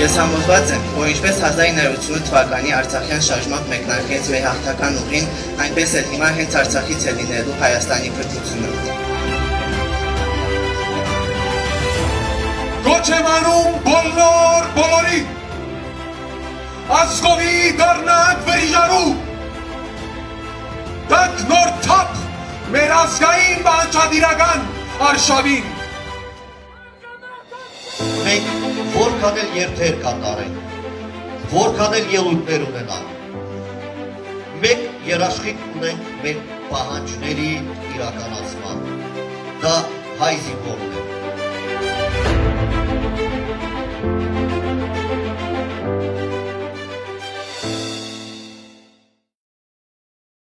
Ես համոզված եմ, որ ինչպես 1988 թվականի Արցախյան շարժման մեկնարկեց մեր հաղթական ուղին, այնպես էլ հիմա հենց Արցախից է լինելու Հայաստանի փրկությունը։ Կոչ եմ անում բոլոր բոլորի ազգովի դառնանք վերիժարու դակ նոր թափ մեր ազգային բանջադիրական արշավին մենք որքան էլ երթեր կատարենք, որքան էլ ելույթներ ունենանք, մեկ երաշխիք ունենք մեր պահանջների իրականացման։ Դա հայ զինվորն է։